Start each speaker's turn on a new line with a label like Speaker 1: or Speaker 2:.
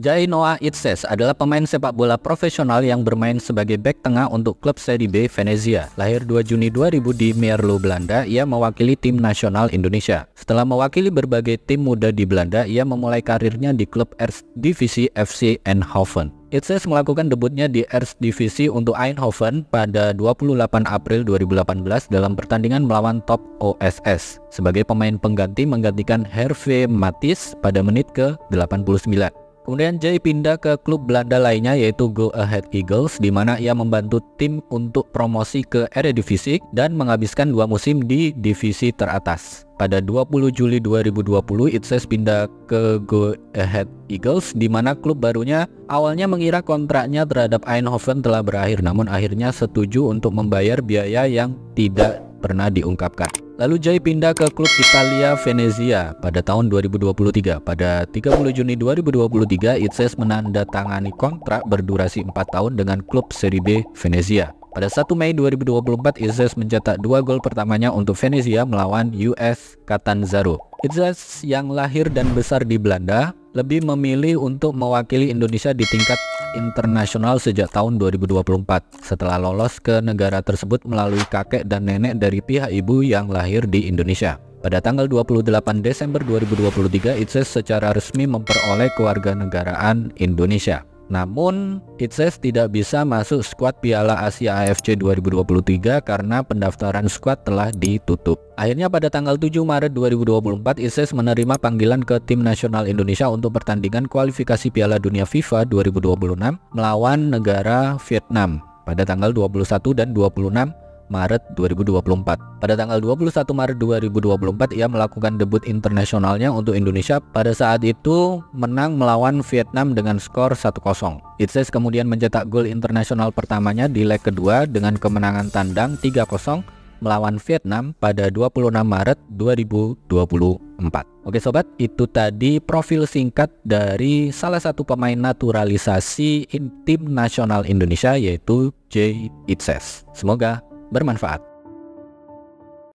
Speaker 1: Jai Noah Itses adalah pemain sepak bola profesional yang bermain sebagai bek tengah untuk klub Serie B Venezia. Lahir 2 Juni 2000 di Mierlo, Belanda, ia mewakili tim nasional Indonesia. Setelah mewakili berbagai tim muda di Belanda, ia memulai karirnya di klub Eredivisie FC Eindhoven. Itses melakukan debutnya di Eredivisie untuk Eindhoven pada 28 April 2018 dalam pertandingan melawan Top OSS sebagai pemain pengganti menggantikan Hervé Matthijs pada menit ke-89. Kemudian Jay pindah ke klub Belanda lainnya yaitu Go Ahead Eagles di mana ia membantu tim untuk promosi ke Eredivisie dan menghabiskan dua musim di divisi teratas. Pada 20 Juli 2020, Itses pindah ke Go Ahead Eagles di mana klub barunya awalnya mengira kontraknya terhadap Eindhoven telah berakhir namun akhirnya setuju untuk membayar biaya yang tidak pernah diungkapkan. Lalu Jai pindah ke klub Italia Venezia pada tahun 2023. Pada 30 Juni 2023, Itses menandatangani kontrak berdurasi 4 tahun dengan klub Serie B Venezia. Pada 1 Mei 2024, Itses mencetak dua gol pertamanya untuk Venezia melawan US Catanzaro. Itses yang lahir dan besar di Belanda lebih memilih untuk mewakili Indonesia di tingkat internasional sejak tahun 2024 setelah lolos ke negara tersebut melalui kakek dan nenek dari pihak ibu yang lahir di Indonesia. Pada tanggal 28 Desember 2023, Itses secara resmi memperoleh kewarganegaraan Indonesia. Namun, Itses tidak bisa masuk skuad Piala Asia AFC 2023 karena pendaftaran skuad telah ditutup. Akhirnya pada tanggal 7 Maret 2024, Itses menerima panggilan ke tim nasional Indonesia untuk pertandingan kualifikasi Piala Dunia FIFA 2026 melawan negara Vietnam pada tanggal 21 dan 26 Maret 2024. Pada tanggal 21 Maret 2024 ia melakukan debut internasionalnya untuk Indonesia pada saat itu menang melawan Vietnam dengan skor 1-0. Itses kemudian mencetak gol internasional pertamanya di leg kedua dengan kemenangan tandang 3-0 melawan Vietnam pada 26 Maret 2024. Oke sobat, itu tadi profil singkat dari salah satu pemain naturalisasi tim nasional Indonesia yaitu Jay Itses. Semoga bermanfaat.